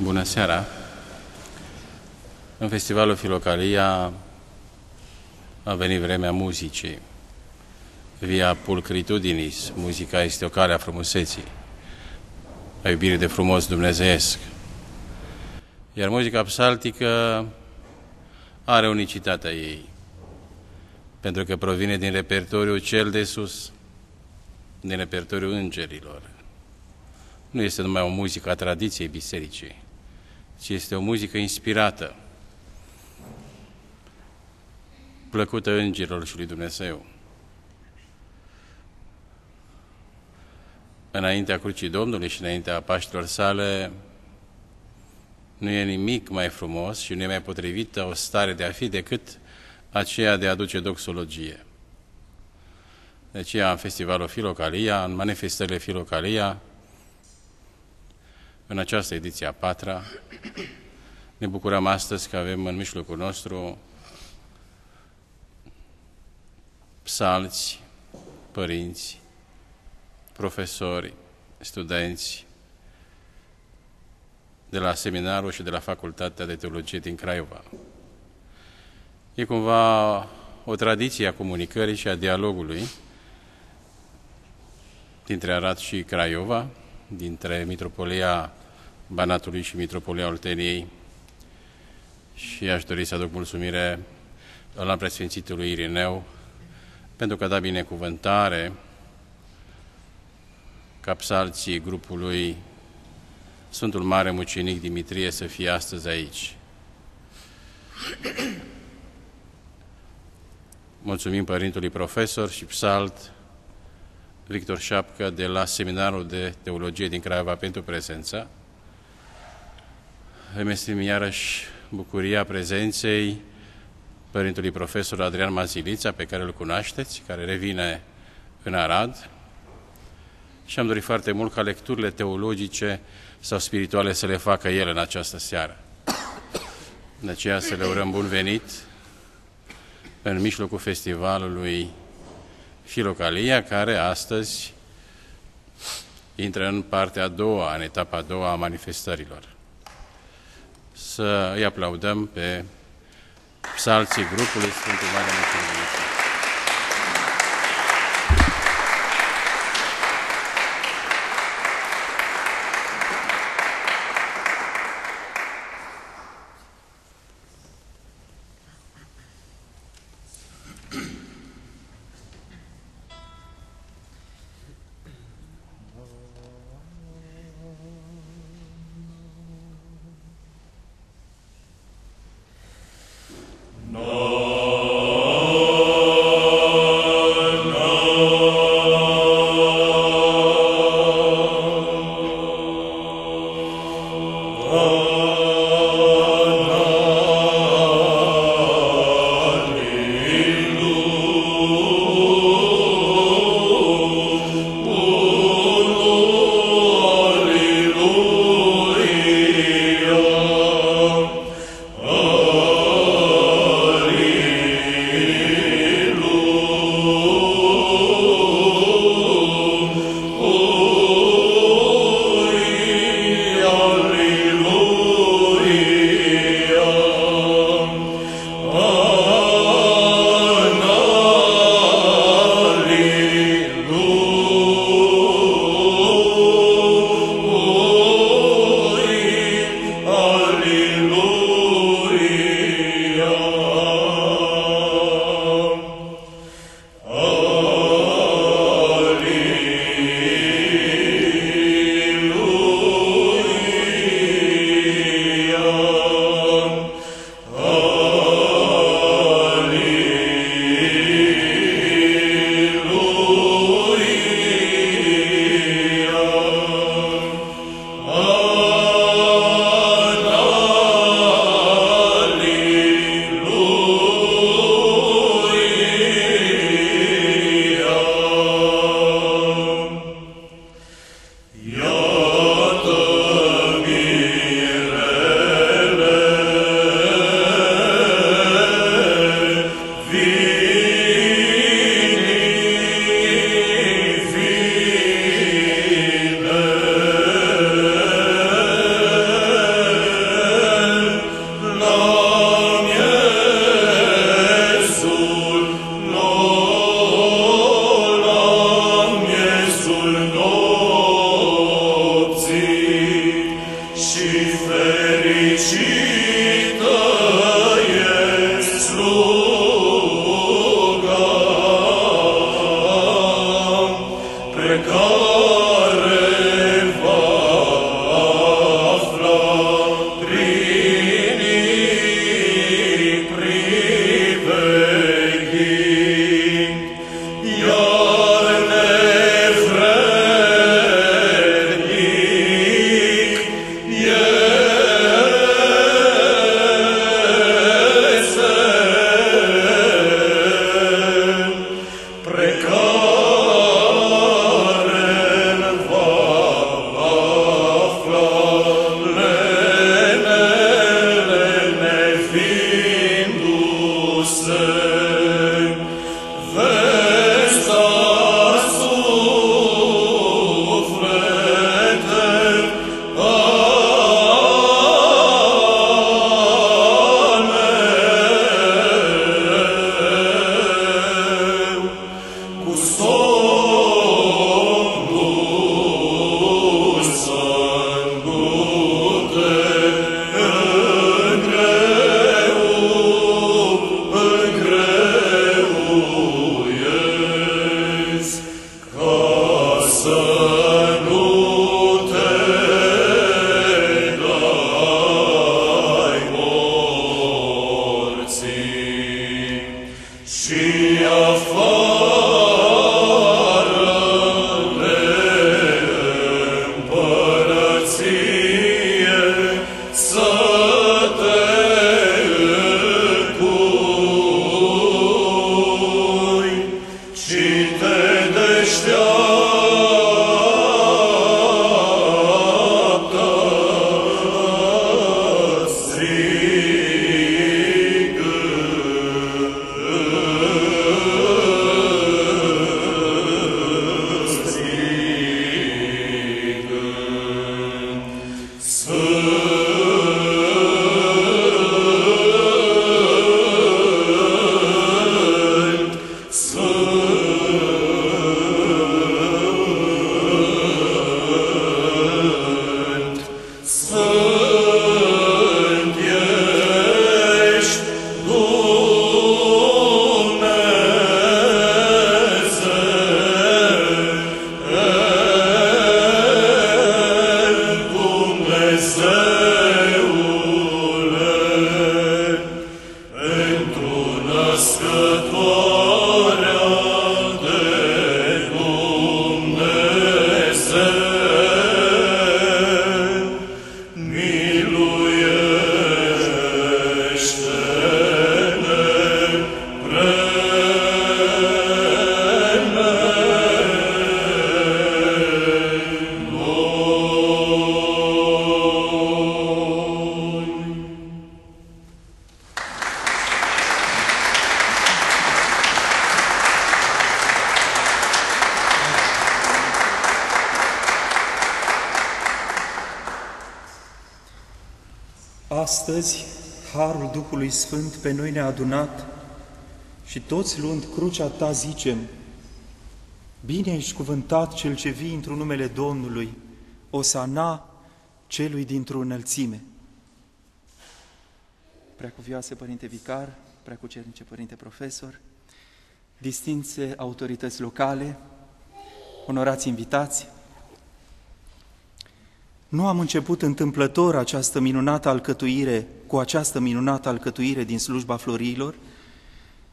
Bună seara! În festivalul Filocalia a venit vremea muzicii. Via pulcritudinis, muzica este o cale a frumuseții, a iubirii de frumos dumnezeiesc. Iar muzica psaltică are unicitatea ei, pentru că provine din repertoriul cel de sus, din repertoriul îngerilor. Nu este numai o muzică a tradiției bisericii, ci este o muzică inspirată, plăcută îngerilor și lui Dumnezeu. Înaintea crucii Domnului și înaintea Paștilor sale, nu e nimic mai frumos și nu e mai potrivită o stare de a fi decât aceea de a aduce doxologie. De aceea, în festivalul Filocalia, în manifestările Filocalia, în această ediție a patra, ne bucurăm astăzi că avem în mijlocul nostru psalți, părinți, profesori, studenți de la seminarul și de la Facultatea de Teologie din Craiova. E cumva o tradiție a comunicării și a dialogului dintre Arad și Craiova, dintre Mitropolia Banatului și Mitropolia Olteniei și aș dori să aduc mulțumire la preasfințitului Irineu pentru că a dat binecuvântare ca psalții grupului Sfântul Mare Mucinic Dimitrie să fie astăzi aici. Mulțumim Părintului Profesor și Psalt Victor Șapcă de la Seminarul de Teologie din Craiova pentru prezența. Îmi iarăși bucuria prezenței Părintului Profesor Adrian Mazilița, pe care îl cunoașteți, care revine în Arad. Și am dorit foarte mult ca lecturile teologice sau spirituale să le facă el în această seară. De aceea să le urăm bun venit în mijlocul festivalului Filocalia, care astăzi intră în partea a doua, în etapa a doua a manifestărilor. Să îi aplaudăm pe psalții grupului Sfântul Mare Mântuitor. Astăzi, Harul Duhului Sfânt pe noi ne-a adunat și toți luând crucea ta zicem, Bine ești cuvântat cel ce vii într-un numele Domnului, Osana celui dintr-o înălțime. Preacuvioase Părinte Vicar, Preacucernice Părinte Profesor, distinse autorități locale, onorați invitați, nu am început întâmplător această minunată alcătuire cu această minunată alcătuire din slujba florilor,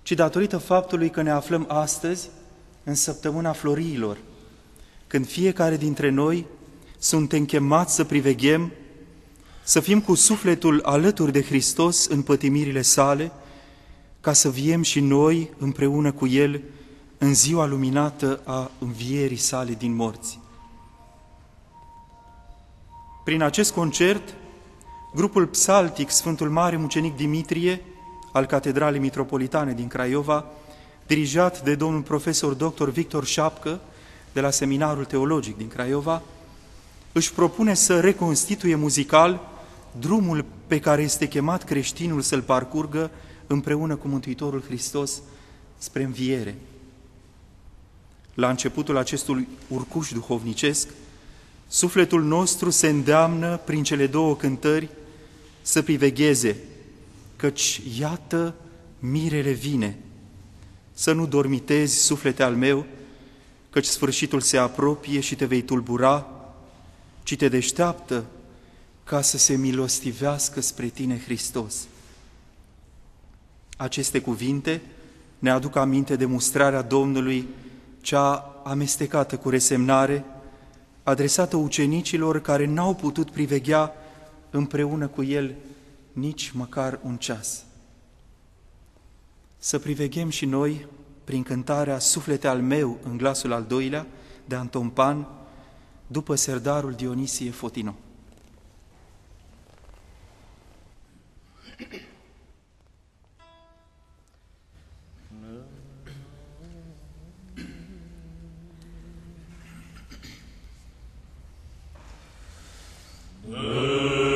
ci datorită faptului că ne aflăm astăzi în săptămâna florilor, când fiecare dintre noi suntem chemați să priveghem, să fim cu sufletul alături de Hristos în pătimirile sale, ca să viem și noi împreună cu El în ziua luminată a învierii sale din morți. Prin acest concert, grupul psaltic Sfântul Mare Mucenic Dimitrie al Catedralei Mitropolitane din Craiova, dirijat de domnul profesor dr. Victor Șapcă de la Seminarul Teologic din Craiova, își propune să reconstituie muzical drumul pe care este chemat creștinul să-l parcurgă împreună cu Mântuitorul Hristos spre înviere. La începutul acestui urcuș duhovnicesc, Sufletul nostru se îndeamnă prin cele două cântări să privegheze, căci iată mirele vine. Să nu dormitezi, suflete al meu, căci sfârșitul se apropie și te vei tulbura, ci te deșteaptă ca să se milostivească spre tine Hristos. Aceste cuvinte ne aduc aminte de mustrarea Domnului, cea amestecată cu resemnare, adresată ucenicilor care n-au putut priveghea împreună cu El nici măcar un ceas. Să priveghem și noi, prin cântarea Suflete al meu în glasul al doilea, de Anton Pan, după serdarul Dionisie Fotino. Oh.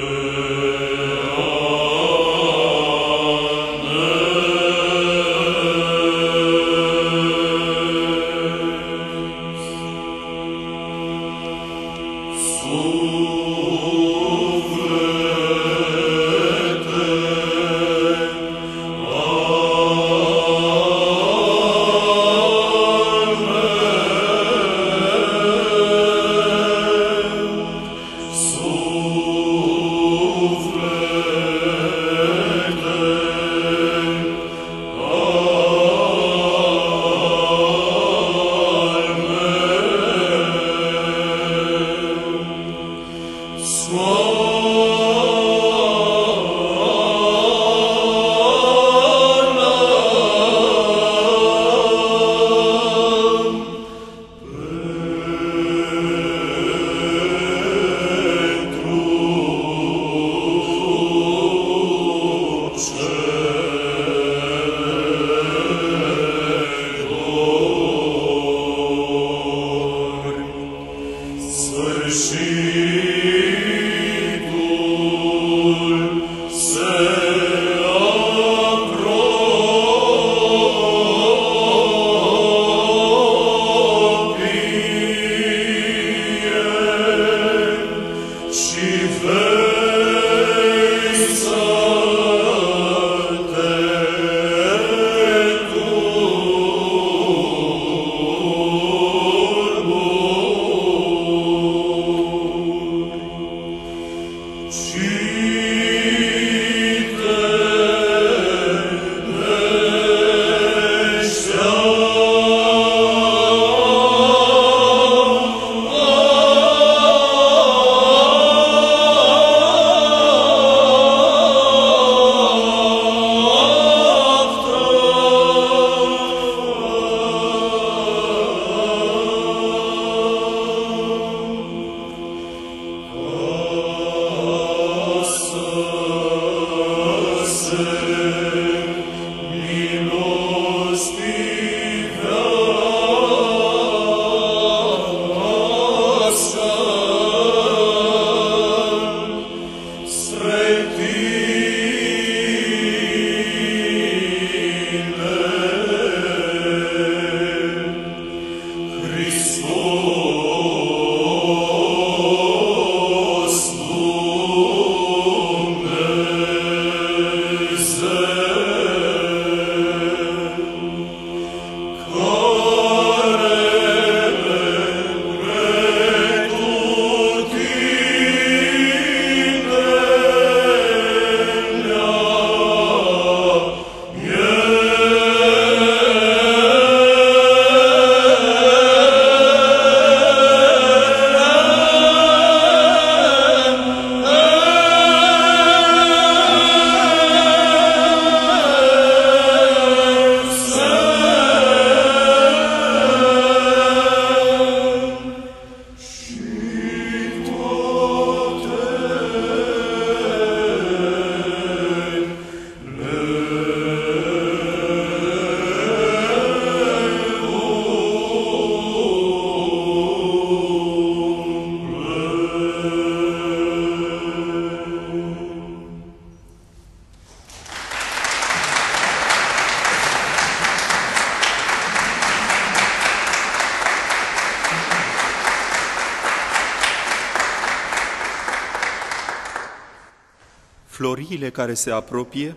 Floriile care se apropie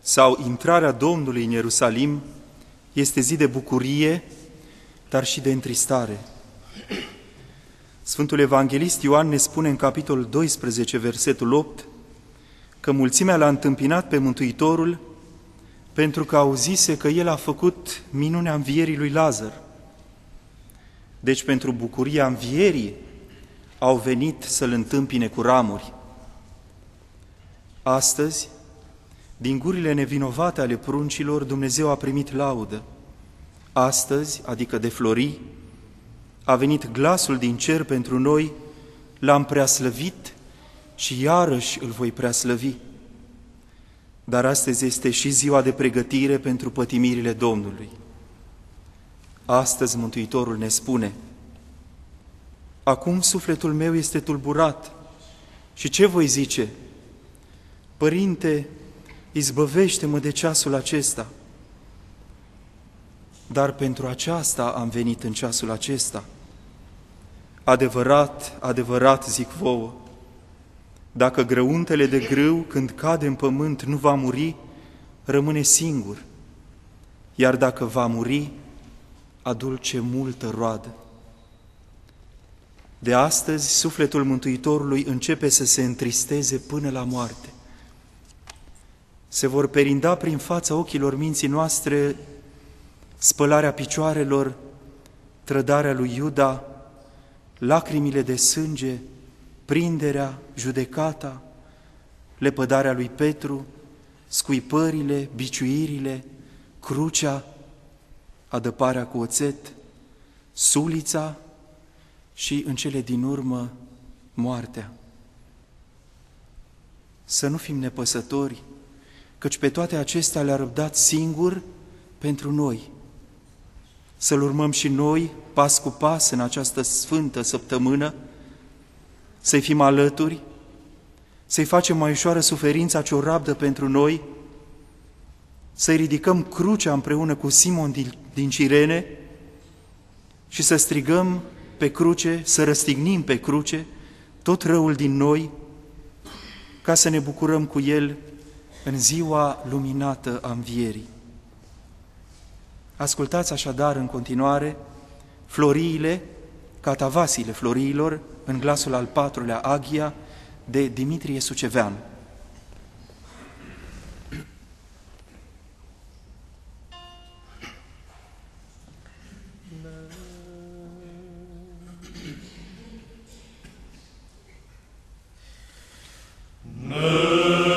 sau intrarea Domnului în Ierusalim este zi de bucurie, dar și de întristare. Sfântul Evanghelist Ioan ne spune în capitolul 12, versetul 8, că mulțimea l-a întâmpinat pe Mântuitorul pentru că auzise că el a făcut minunea învierii lui Lazar. Deci pentru bucuria învierii au venit să-l întâmpine cu ramuri. Astăzi, din gurile nevinovate ale pruncilor, Dumnezeu a primit laudă. Astăzi, adică de flori, a venit glasul din cer pentru noi, l-am preaslăvit și iarăși îl voi preaslăvi. Dar astăzi este și ziua de pregătire pentru pătimirile Domnului. Astăzi Mântuitorul ne spune, Acum sufletul meu este tulburat și ce voi zice? Părinte, izbăvește-mă de ceasul acesta. Dar pentru aceasta am venit în ceasul acesta. Adevărat, adevărat zic vouă, dacă grăuntele de grâu când cade în pământ nu va muri, rămâne singur, iar dacă va muri, adulce multă roadă. De astăzi, sufletul Mântuitorului începe să se întristeze până la moarte. Se vor perinda prin fața ochilor minții noastre spălarea picioarelor, trădarea lui Iuda, lacrimile de sânge, prinderea, judecata, lepădarea lui Petru, scuipările, biciuirile, crucea, adăparea cu oțet, sulița și, în cele din urmă, moartea. Să nu fim nepăsători, căci pe toate acestea le-a răbdat singur pentru noi. Să-L urmăm și noi, pas cu pas, în această sfântă săptămână, să-i fim alături, să-i facem mai ușoară suferința ce o rabdă pentru noi, să-i ridicăm crucea împreună cu Simon din, din Cirene și să strigăm pe cruce, să răstignim pe cruce tot răul din noi, ca să ne bucurăm cu el în ziua luminată a învierii. Ascultați așadar în continuare floriile, catavasile floriilor, în glasul al patrulea agia de Dimitrie Sucevean. No.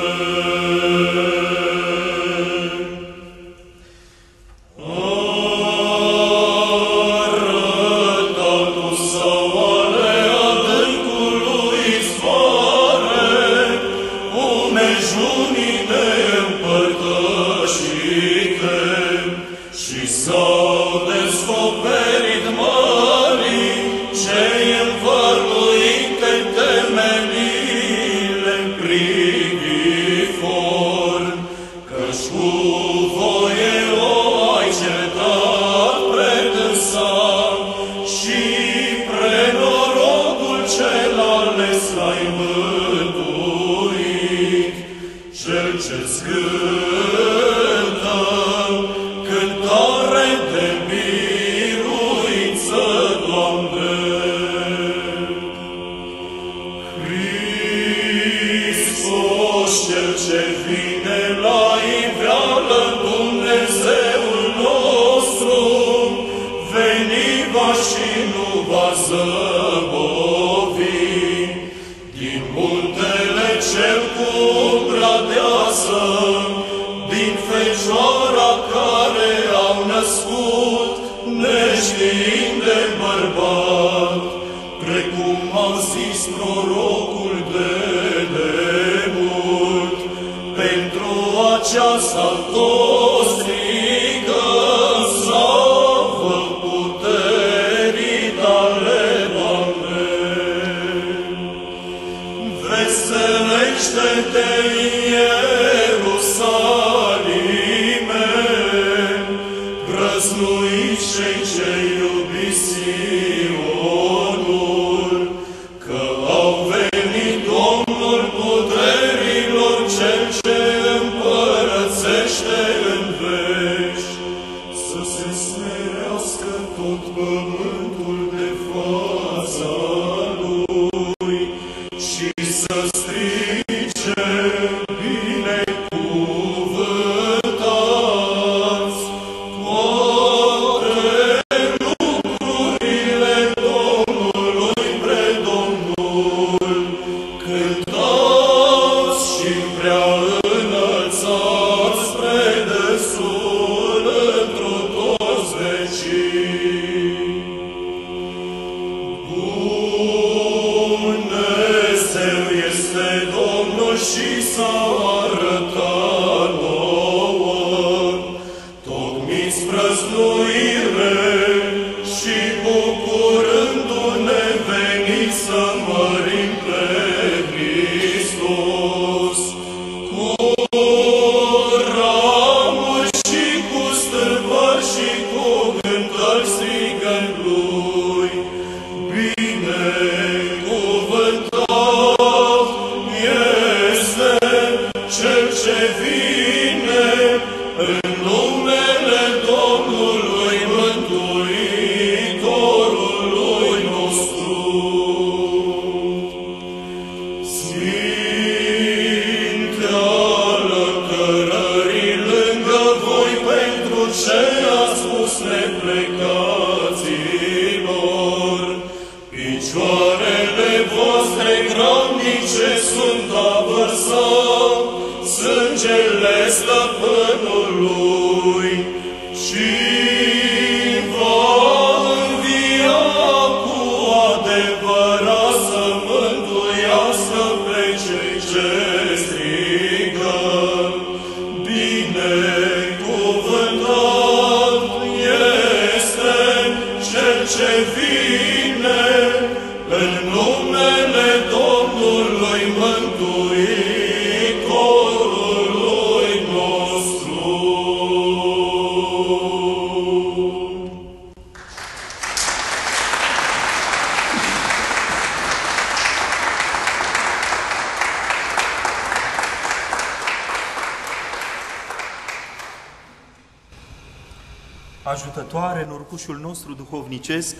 Duhovnicesc,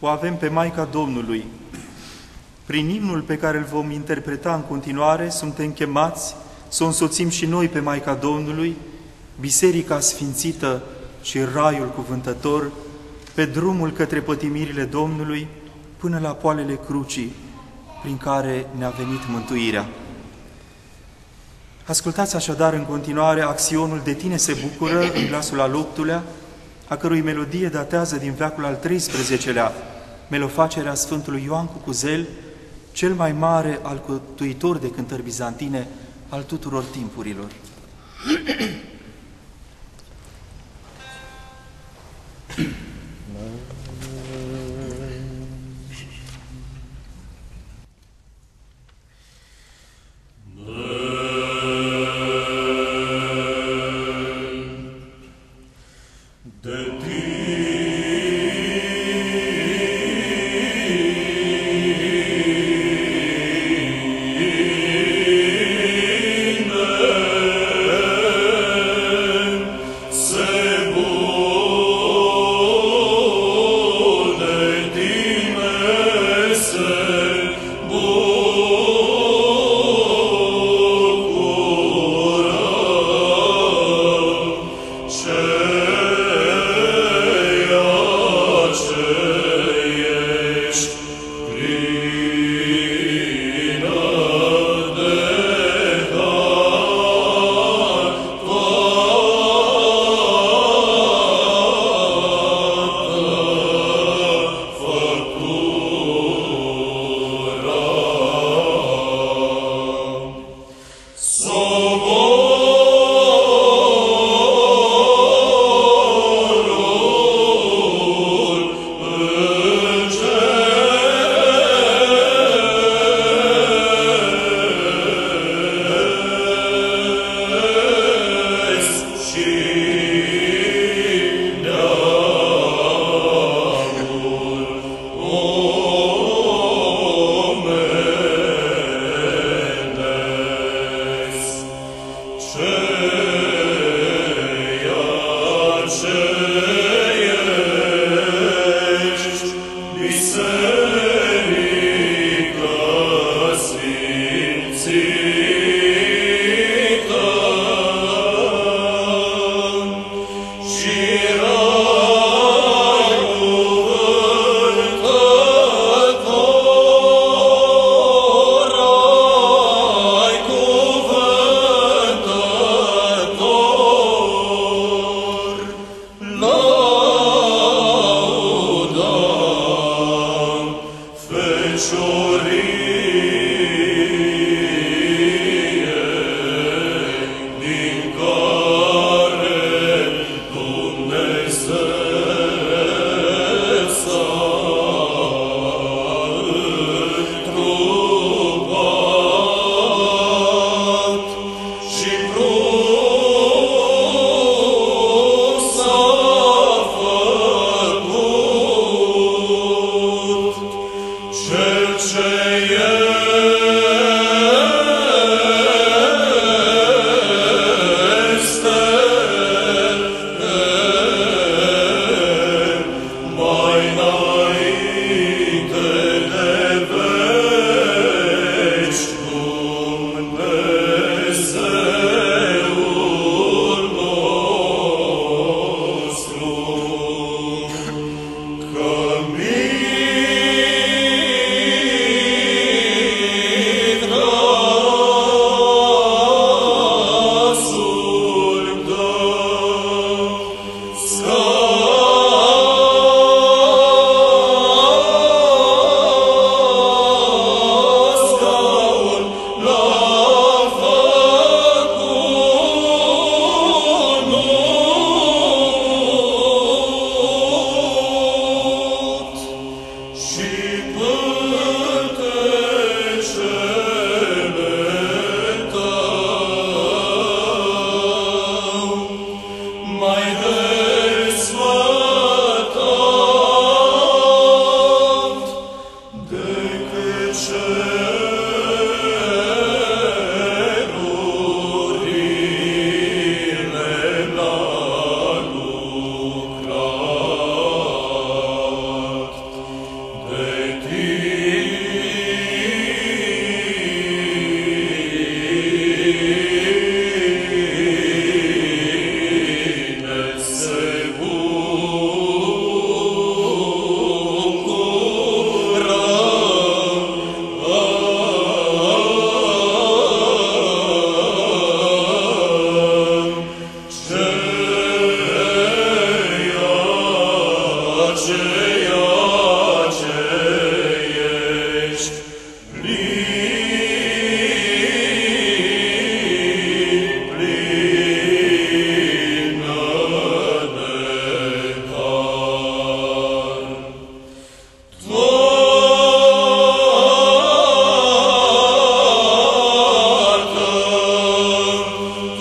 o avem pe Maica Domnului. Prin imnul pe care îl vom interpreta în continuare, suntem chemați să o însoțim și noi pe Maica Domnului, Biserica Sfințită și Raiul Cuvântător, pe drumul către pătimirile Domnului, până la poalele crucii, prin care ne-a venit mântuirea. Ascultați așadar în continuare axionul De tine se bucură în glasul al optulea, a cărui melodie datează din veacul al XIII-lea, melofacerea Sfântului Ioan Cucuzel, cel mai mare alcătuitor de cântări bizantine al tuturor timpurilor. show.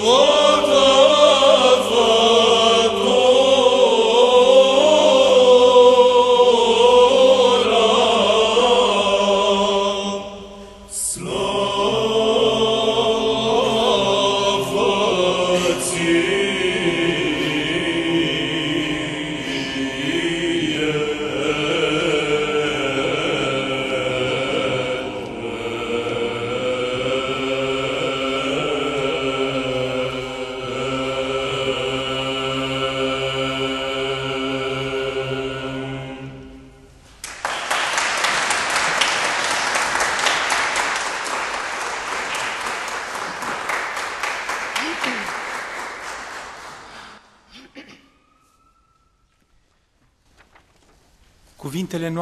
Cuvintele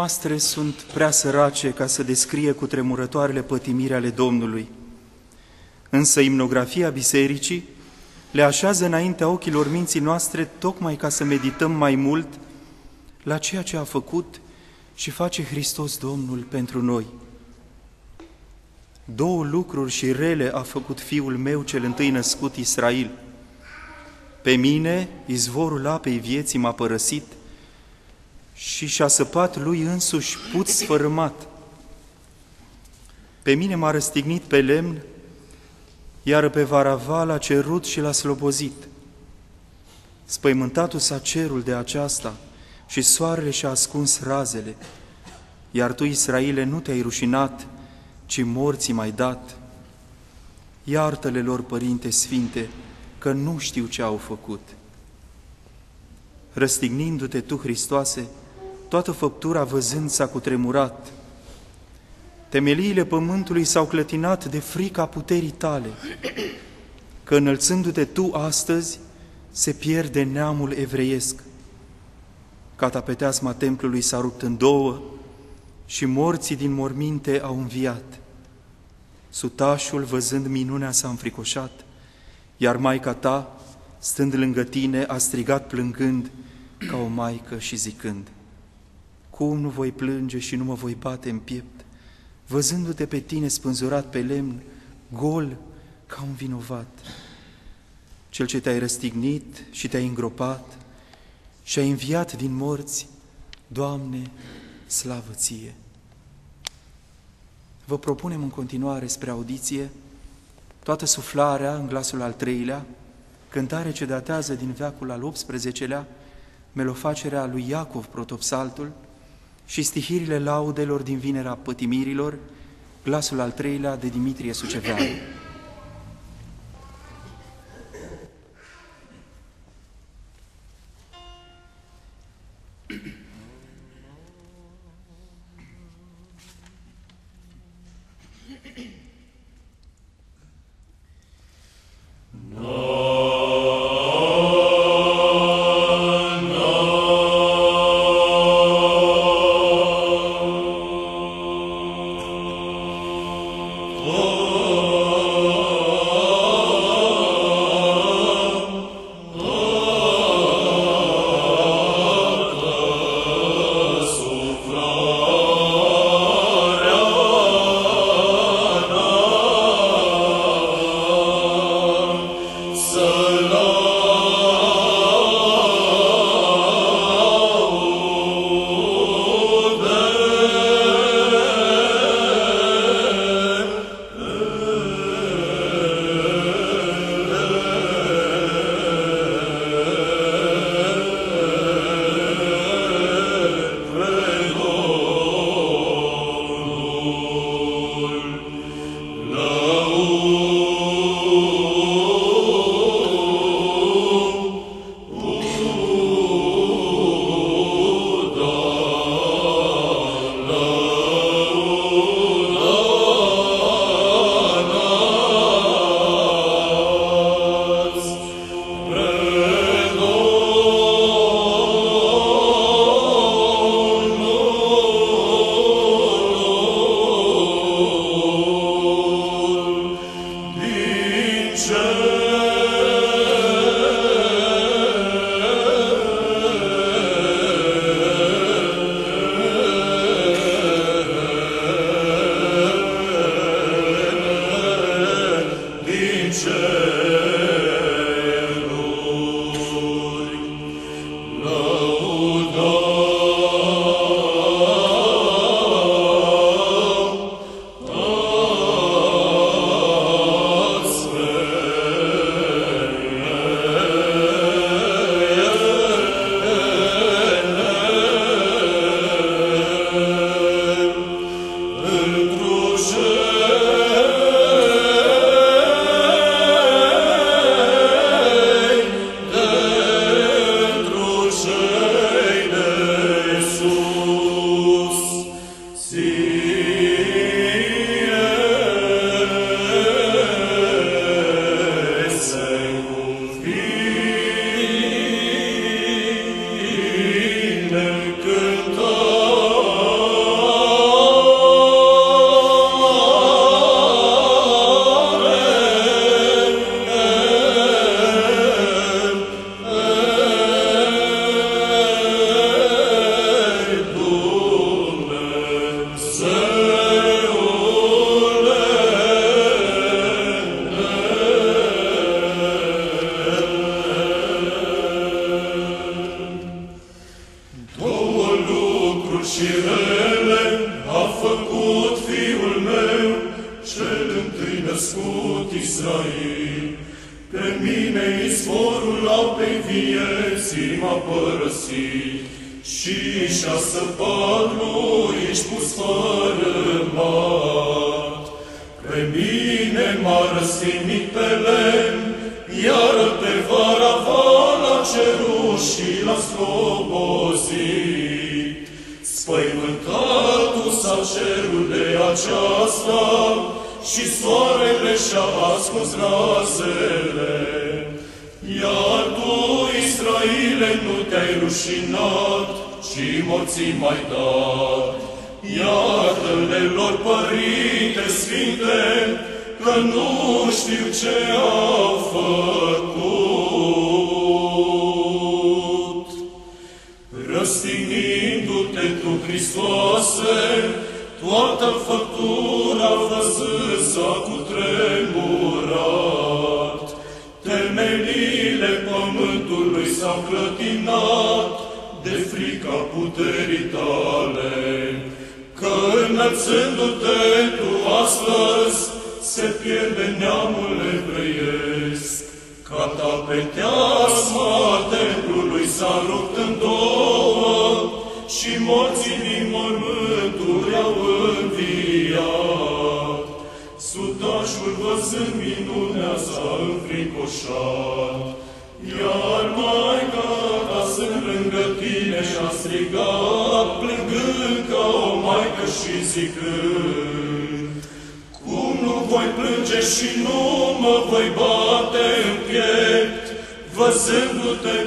noastre sunt prea sărace ca să descrie cu tremurătoarele pătimiri ale Domnului. Însă imnografia bisericii le așează înaintea ochilor minții noastre tocmai ca să medităm mai mult la ceea ce a făcut și face Hristos Domnul pentru noi. Două lucruri și rele a făcut Fiul meu cel întâi născut Israel. Pe mine, izvorul apei vieții m-a părăsit – și și-a săpat lui însuși put sfărâmat. Pe mine m-a răstignit pe lemn, iar pe Varava l-a cerut și l-a slobozit. Spăimântatul s-a cerul de aceasta și soarele și-a ascuns razele, iar tu, Israele, nu te-ai rușinat, ci morții mai dat. Iartă-le lor, Părinte Sfinte, că nu știu ce au făcut. Răstignindu-te tu, Hristoase, toată făptura văzând s-a cutremurat. Temeliile pământului s-au clătinat de frica puterii tale, că înălțându-te tu astăzi, se pierde neamul evreiesc. Catapeteasma templului s-a rupt în două și morții din morminte au înviat. Sutașul, văzând minunea, s-a înfricoșat, iar Maica ta, stând lângă tine, a strigat plângând ca o maică și zicând, cum nu voi plânge și nu mă voi bate în piept, văzându-te pe tine spânzurat pe lemn, gol ca un vinovat. Cel ce te-ai răstignit și te-ai îngropat și ai înviat din morți, Doamne, slavă ție! Vă propunem în continuare spre audiție toată suflarea în glasul al treilea, cântare ce datează din veacul al XVIII-lea, melofacerea lui Iacov Protopsaltul, și stihirile laudelor din vinerea pătimirilor, glasul al treilea de Dimitrie Suceveanu.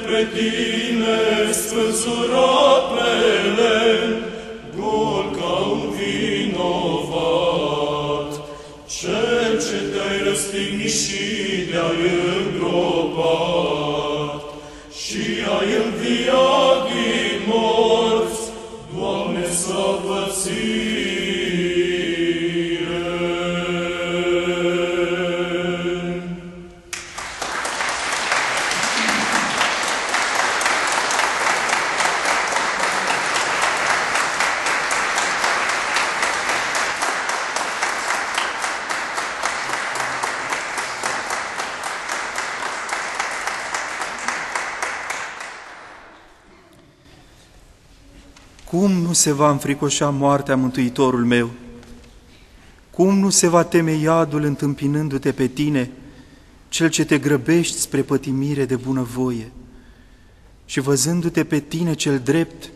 Pe tine spânzurat se va înfricoșa moartea Mântuitorul meu? Cum nu se va teme iadul întâmpinându-te pe tine, cel ce te grăbești spre pătimire de bunăvoie? Și văzându-te pe tine cel drept,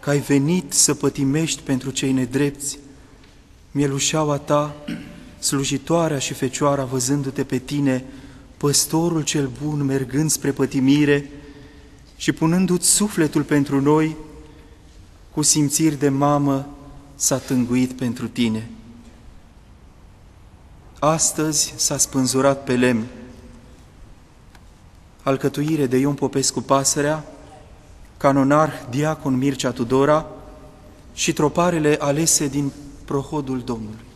că ai venit să pătimești pentru cei nedrepți, mielușeaua ta, slujitoarea și fecioara văzându-te pe tine, păstorul cel bun mergând spre pătimire și punându-ți sufletul pentru noi, cu simțiri de mamă s-a tânguit pentru tine. Astăzi s-a spânzurat pe lemn. Alcătuire de Ion Popescu Pasărea, canonar Diacon Mircea Tudora și troparele alese din prohodul Domnului.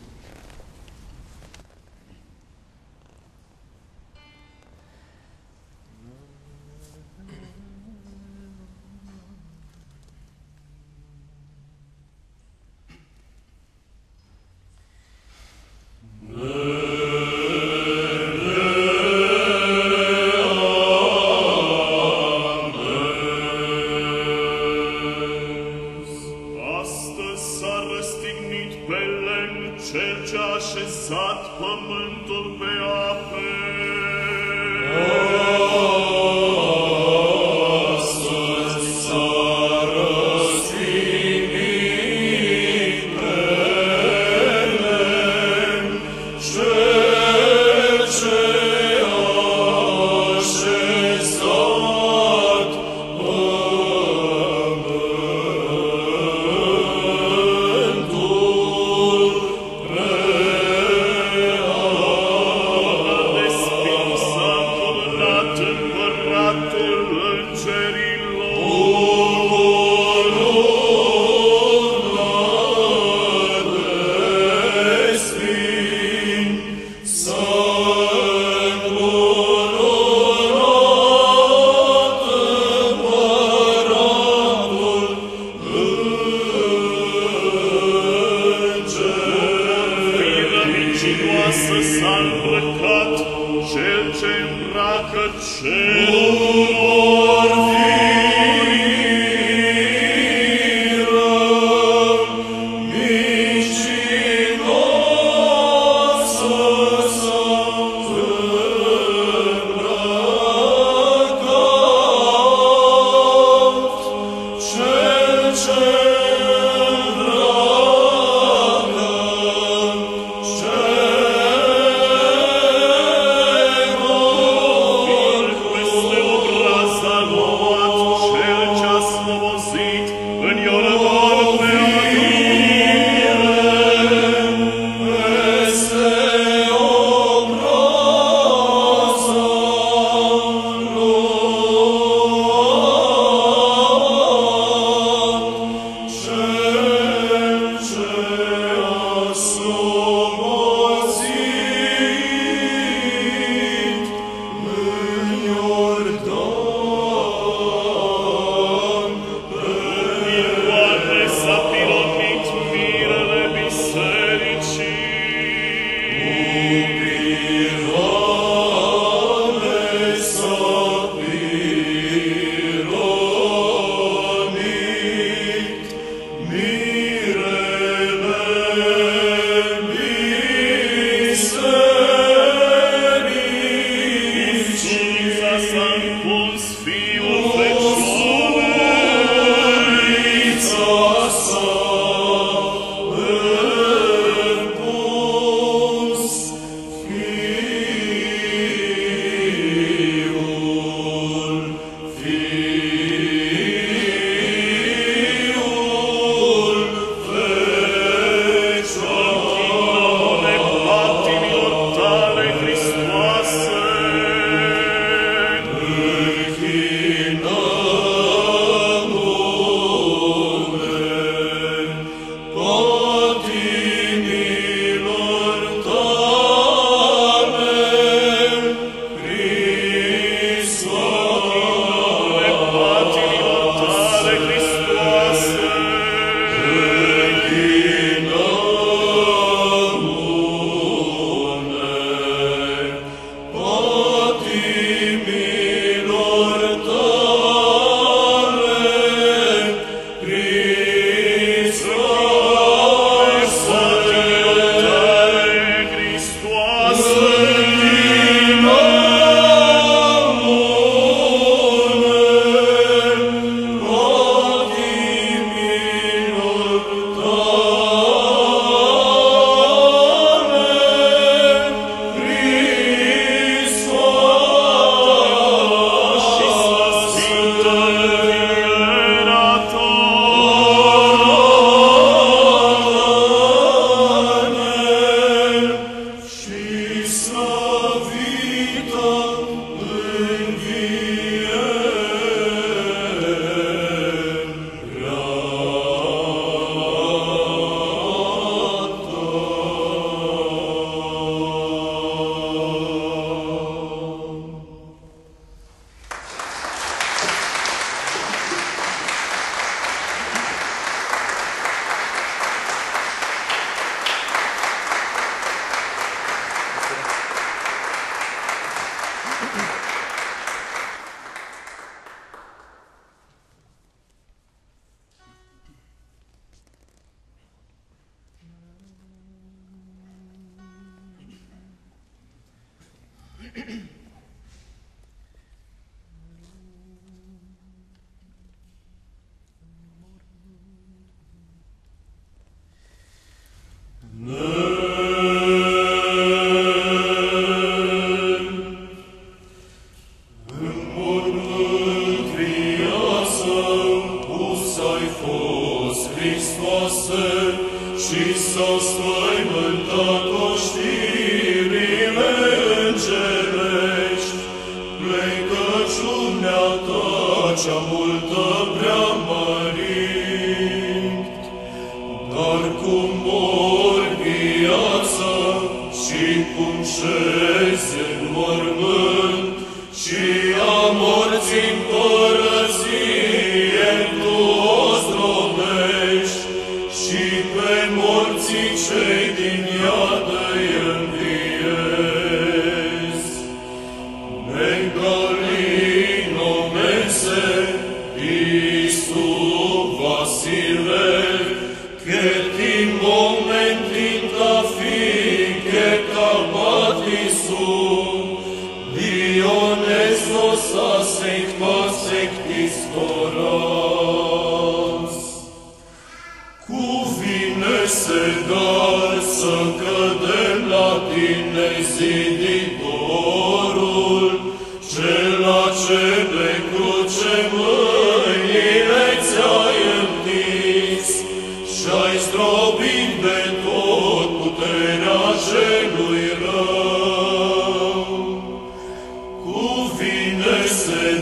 cielo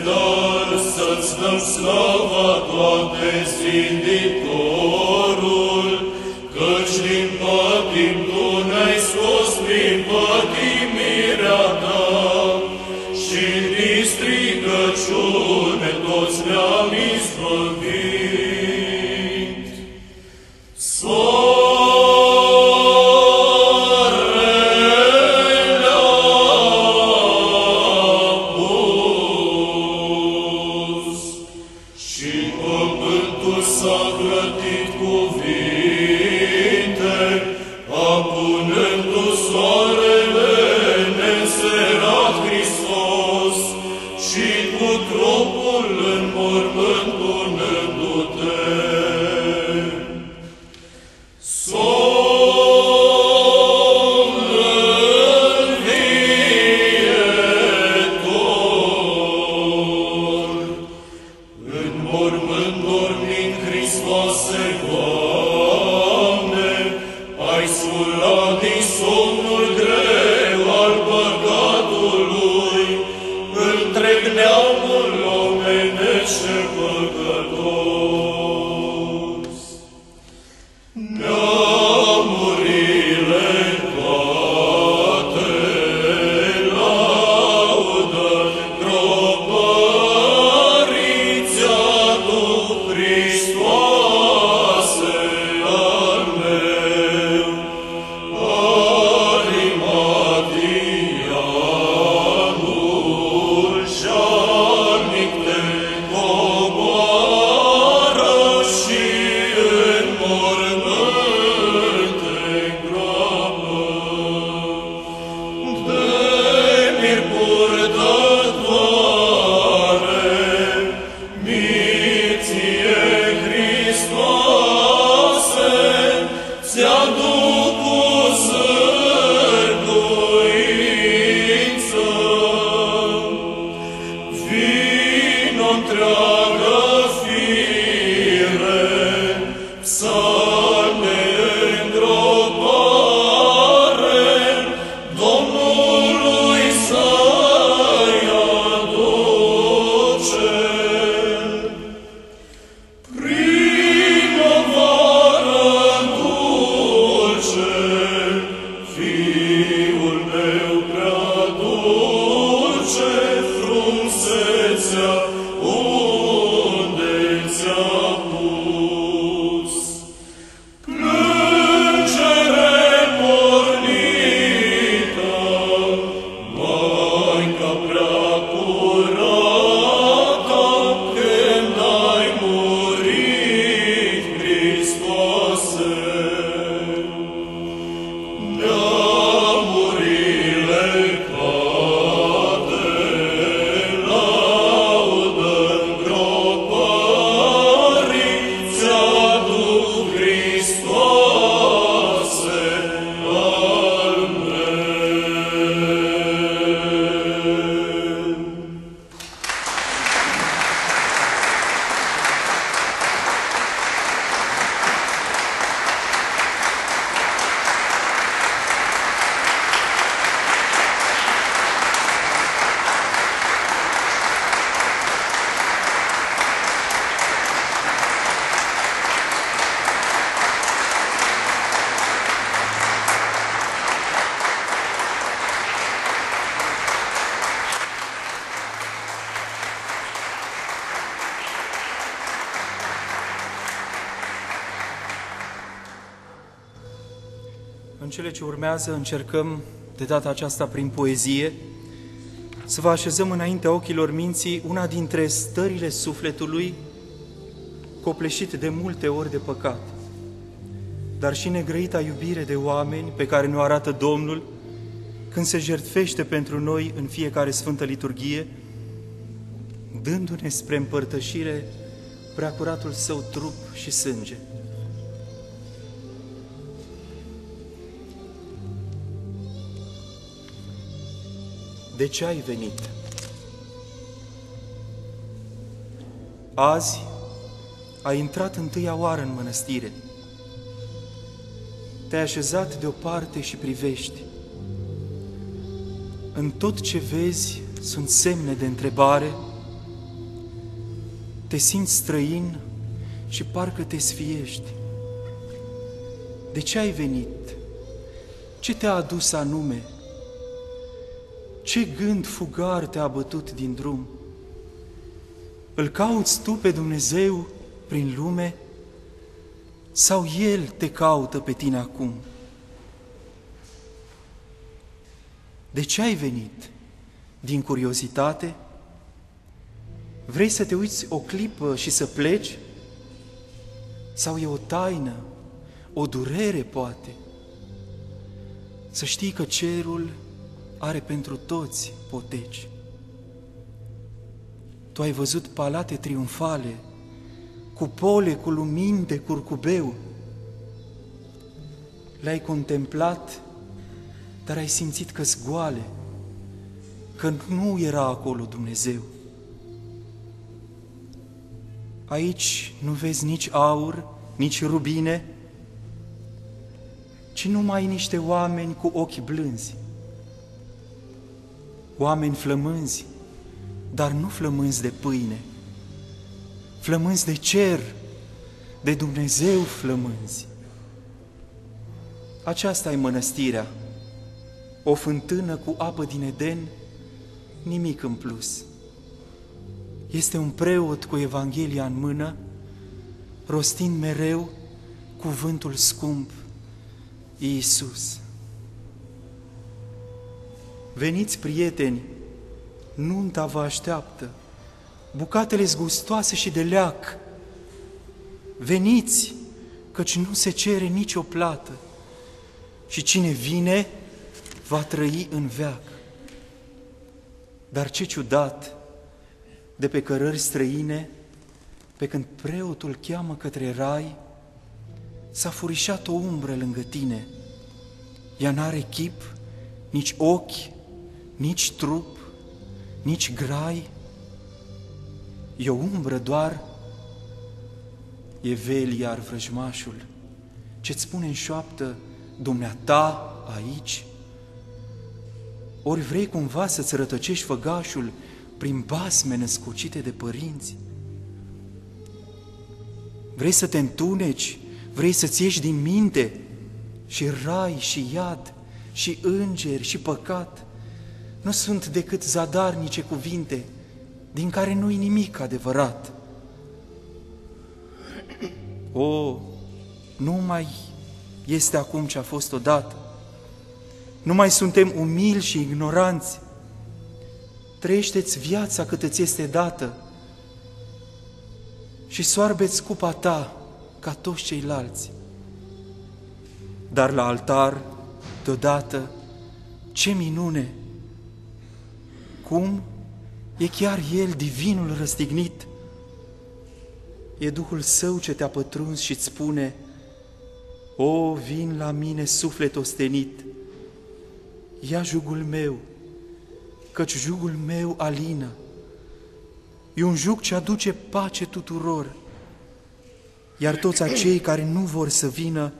дар соцном слова Твоте сидит Твоя. Cele ce urmează încercăm de data aceasta prin poezie să vă așezăm înaintea ochilor minții una dintre stările sufletului copleșit de multe ori de păcat, dar și negrăita iubire de oameni pe care ne arată Domnul când se jertfește pentru noi în fiecare Sfântă Liturghie, dându-ne spre împărtășire preacuratul Său trup și sânge. De ce ai venit? Azi ai intrat întâia oară în mănăstire. Te-ai așezat deoparte și privești. În tot ce vezi sunt semne de întrebare, te simți străin și parcă te sfiești. De ce ai venit? Ce te-a adus anume? Ce gând fugar te-a bătut din drum? Îl cauți tu pe Dumnezeu prin lume sau El te caută pe tine acum? De ce ai venit? Din curiozitate? Vrei să te uiți o clipă și să pleci? Sau e o taină, o durere poate? Să știi că cerul are pentru toți poteci. Tu ai văzut palate triumfale, cupole cu lumini de curcubeu. Le-ai contemplat, dar ai simțit că goale, că nu era acolo Dumnezeu. Aici nu vezi nici aur, nici rubine, ci numai niște oameni cu ochi blânzi oameni flămânzi, dar nu flămânzi de pâine, flămânzi de cer, de Dumnezeu flămânzi. Aceasta e mănăstirea, o fântână cu apă din Eden, nimic în plus. Este un preot cu Evanghelia în mână, rostind mereu cuvântul scump, Iisus. Veniți, prieteni, nunta vă așteaptă, bucatele zgustoase și de leac. Veniți, căci nu se cere nicio plată și cine vine va trăi în veac. Dar ce ciudat, de pe cărări străine, pe când preotul cheamă către rai, s-a furișat o umbră lângă tine. Ea n-are chip, nici ochi, nici trup, nici grai, e o umbră doar, e veliar vrăjmașul, ce-ți spune în șoaptă, dumneata aici? Ori vrei cumva să-ți rătăcești făgașul prin basme născocite de părinți? Vrei să te întuneci? Vrei să-ți ieși din minte? Și rai și iad, și îngeri, și păcat – nu sunt decât zadarnice cuvinte din care nu-i nimic adevărat. O, nu mai este acum ce a fost odată. Nu mai suntem umili și ignoranți. Trăiește-ți viața cât îți este dată și soarbeți cupa ta ca toți ceilalți. Dar la altar, deodată, ce minune! Cum e chiar El, divinul răstignit. E Duhul Său ce te-a pătruns și îți spune, O, vin la mine suflet ostenit, ia jugul meu, căci jugul meu alină. E un jug ce aduce pace tuturor, iar toți acei care nu vor să vină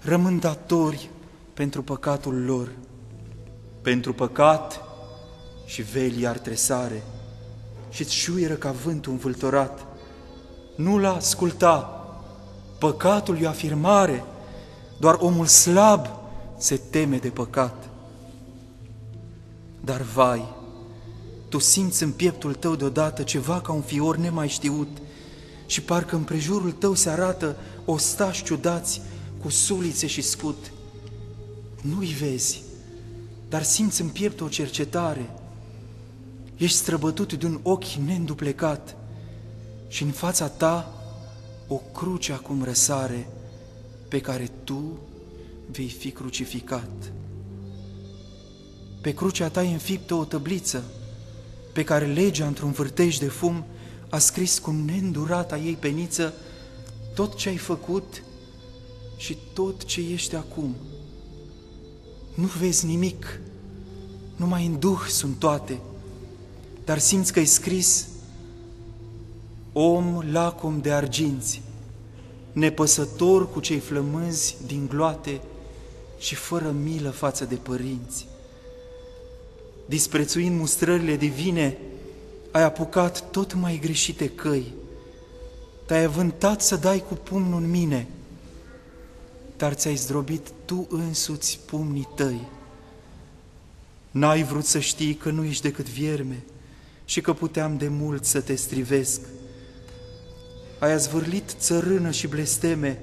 rămân datori pentru păcatul lor. Pentru păcat și veli ar tresare și-ți șuieră ca vântul învâltorat. Nu l-a asculta, păcatul e afirmare, doar omul slab se teme de păcat. Dar vai, tu simți în pieptul tău deodată ceva ca un fior nemai știut și parcă în prejurul tău se arată ostași ciudați cu sulițe și scut. nu-i vezi, dar simți în piept o cercetare. Ești străbătut de un ochi neînduplecat și în fața ta o cruce acum răsare pe care tu vei fi crucificat. Pe crucea ta e înfiptă o tăbliță pe care legea într-un vârtej de fum a scris cu neîndurata ei peniță tot ce ai făcut și tot ce ești acum. Nu vezi nimic, numai în duh sunt toate, dar simți că ai scris om lacom de arginți, nepăsător cu cei flămânzi din gloate și fără milă față de părinți. Disprețuind mustrările divine, ai apucat tot mai greșite căi, te-ai avântat să dai cu pumnul în mine, dar ți-ai zdrobit tu însuți pumnii tăi. N-ai vrut să știi că nu ești decât vierme și că puteam de mult să te strivesc. Ai azvârlit țărână și blesteme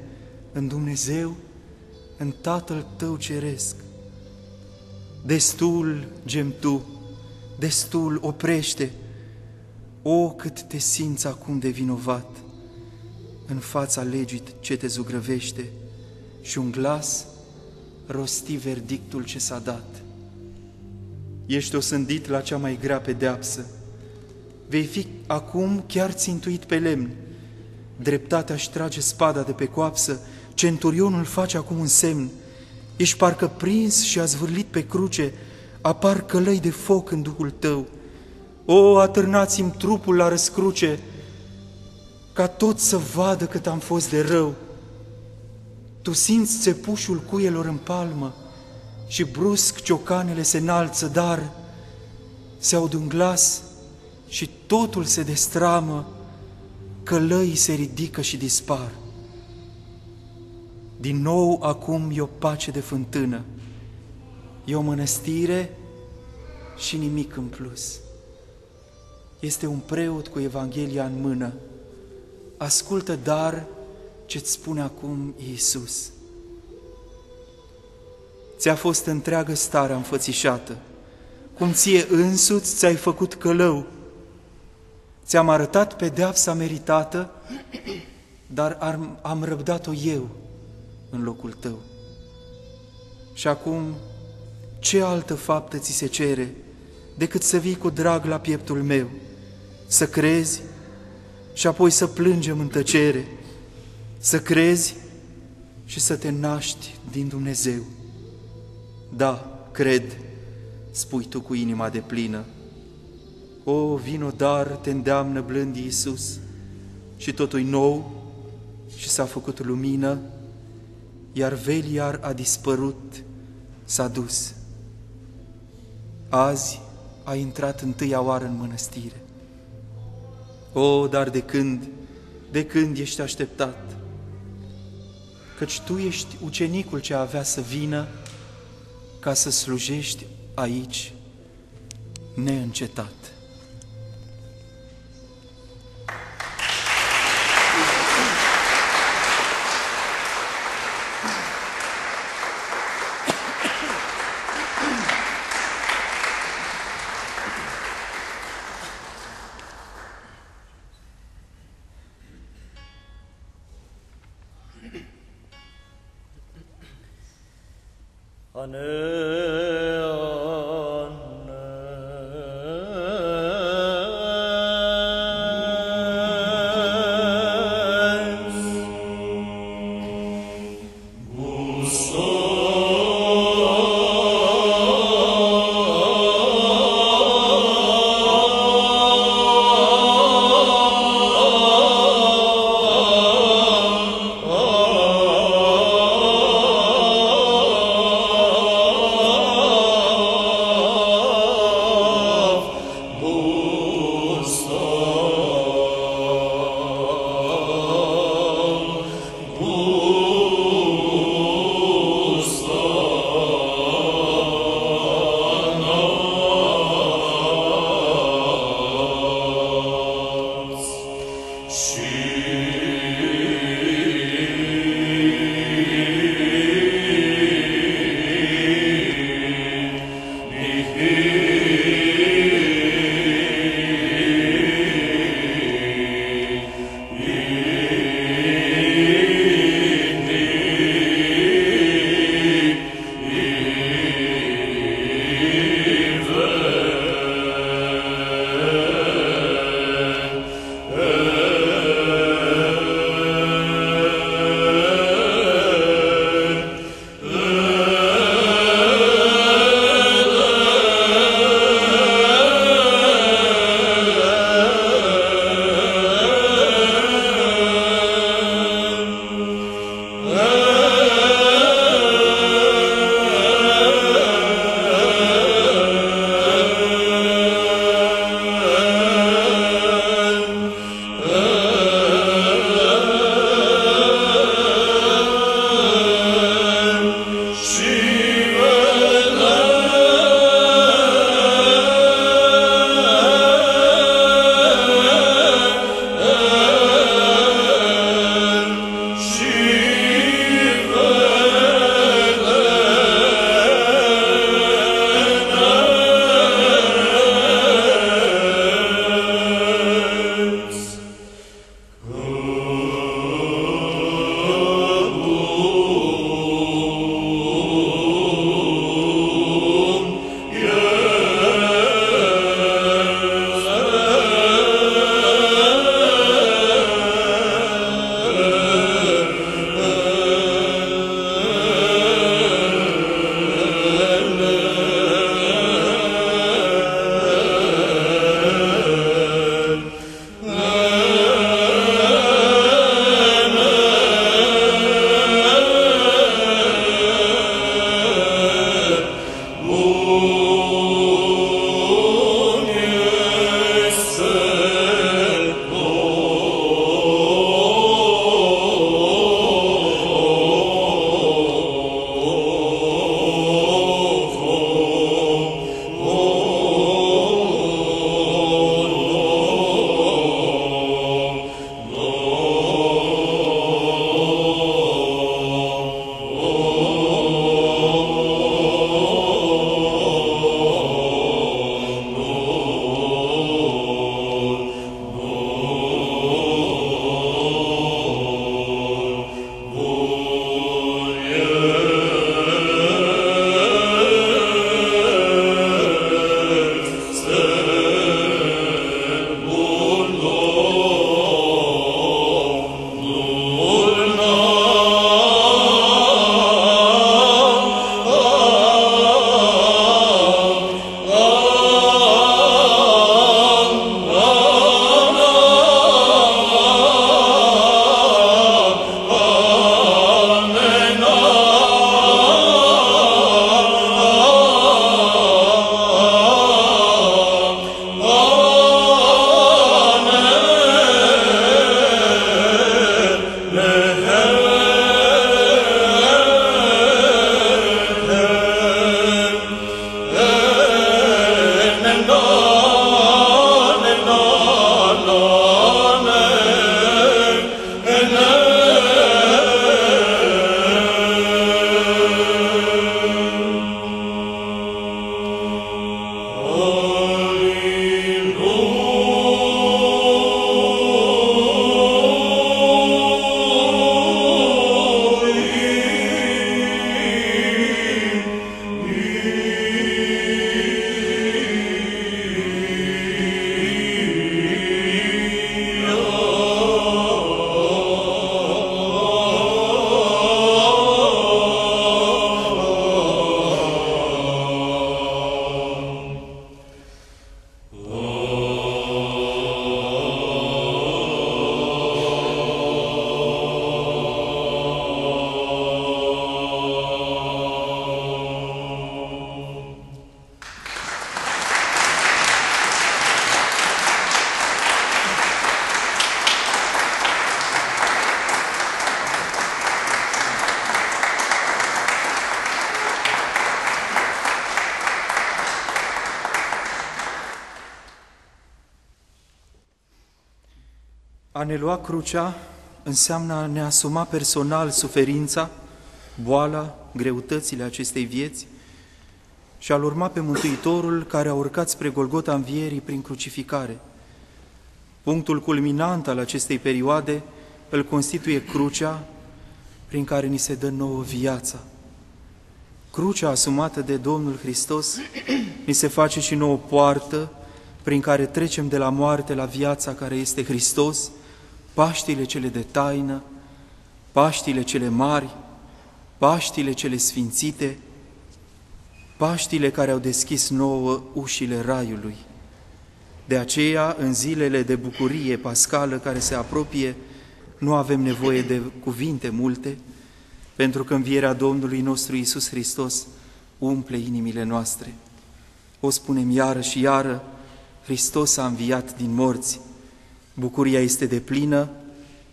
în Dumnezeu, în Tatăl tău ceresc. Destul, gem tu, destul, oprește, o, cât te simți acum de vinovat în fața legii ce te zugrăvește și un glas rosti verdictul ce s-a dat. Ești osândit la cea mai grea pedeapsă. Vei fi acum chiar țintuit pe lemn. Dreptatea își trage spada de pe coapsă, centurionul face acum un semn. Ești parcă prins și a zvârlit pe cruce, apar călăi de foc în duhul tău. O, atârnați-mi trupul la răscruce, ca tot să vadă cât am fost de rău. Tu simți țepușul cuielor în palmă și brusc ciocanele se înalță, dar se aud un glas și totul se destramă, călăii se ridică și dispar. Din nou acum e o pace de fântână, e o mănăstire și nimic în plus. Este un preot cu Evanghelia în mână, ascultă dar ce-ți spune acum Iisus. Ți-a fost întreagă starea înfățișată, cum ție însuți ți-ai făcut călău. Ți-am arătat pedeapsa meritată, dar am, am răbdat-o eu în locul tău. Și acum, ce altă faptă ți se cere decât să vii cu drag la pieptul meu, să crezi și apoi să plângem în tăcere, să crezi și să te naști din Dumnezeu. Da, cred, spui tu cu inima de plină. O, vino dar, te îndeamnă blând Iisus, și totul nou și s-a făcut lumină, iar veliar a dispărut, s-a dus. Azi a intrat întâia oară în mănăstire. O, dar de când, de când ești așteptat? Căci tu ești ucenicul ce avea să vină ca să slujești aici neîncetat. Lua crucea înseamnă a ne asuma personal suferința, boala, greutățile acestei vieți și a-L urma pe Mântuitorul care a urcat spre Golgota Învierii prin crucificare. Punctul culminant al acestei perioade îl constituie crucea prin care ni se dă nouă viața. Crucea asumată de Domnul Hristos ni se face și nouă poartă prin care trecem de la moarte la viața care este Hristos, Paștile cele de taină, Paștile cele mari, Paștile cele sfințite, Paștile care au deschis nouă ușile Raiului. De aceea, în zilele de bucurie pascală care se apropie, nu avem nevoie de cuvinte multe, pentru că învierea Domnului nostru Isus Hristos umple inimile noastre. O spunem iară și iară, Hristos a înviat din morți. Bucuria este de plină,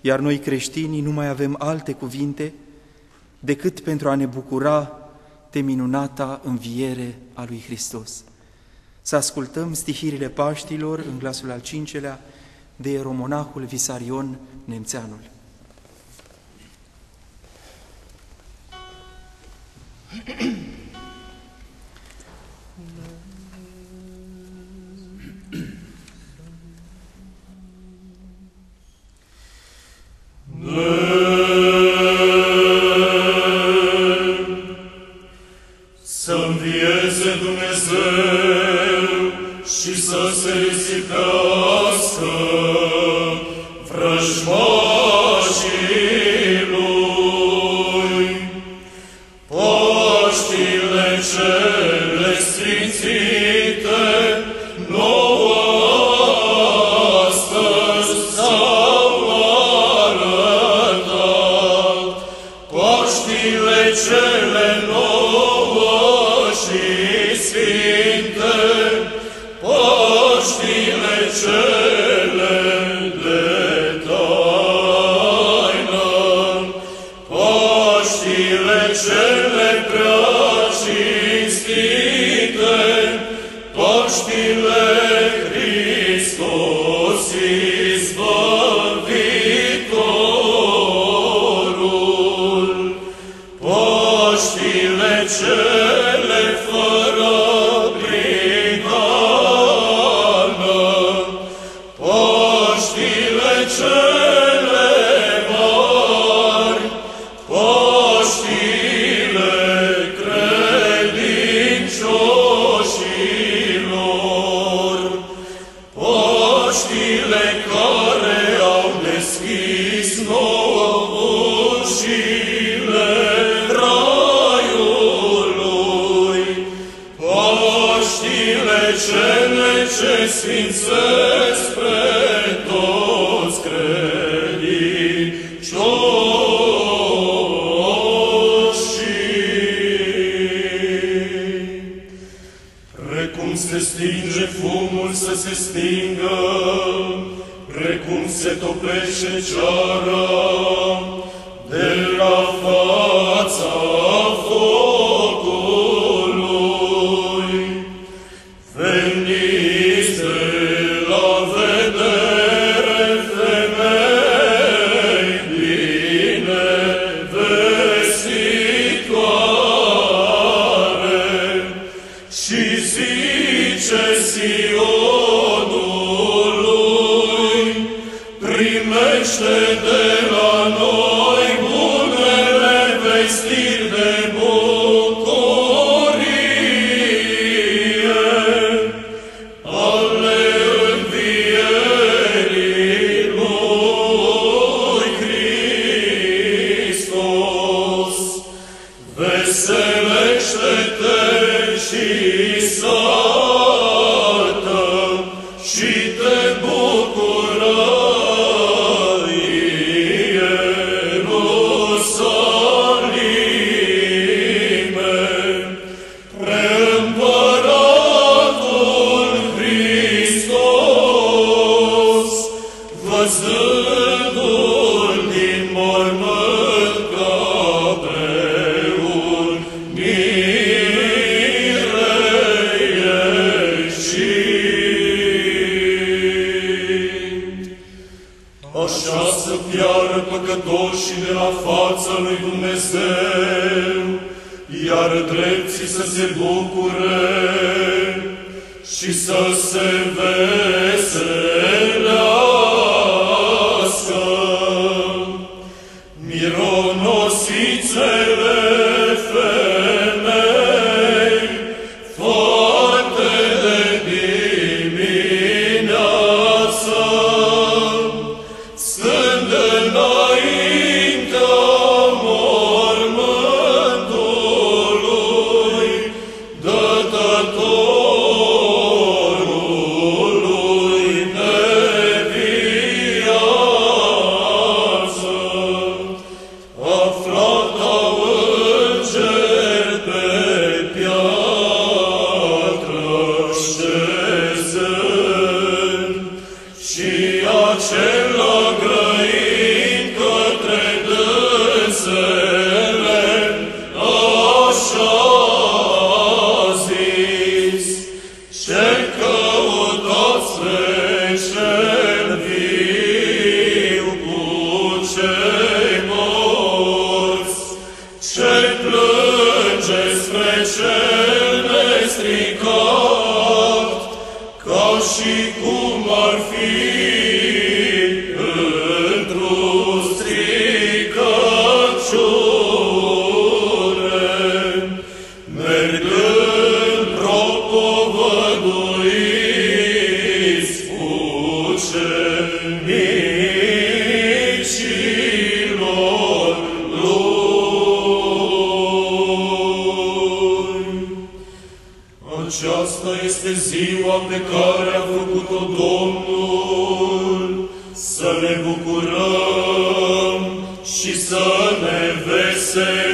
iar noi creștinii nu mai avem alte cuvinte decât pentru a ne bucura de minunata înviere a lui Hristos. Să ascultăm stihirile Paștilor în glasul al cincelea de eromonahul Visarion Nemțeanul. Să primește de la noi. Aceasta este ziua pe care a făcut-o Domnul, să ne bucurăm și să ne veselim